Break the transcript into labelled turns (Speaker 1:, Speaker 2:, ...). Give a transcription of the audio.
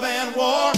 Speaker 1: love and war.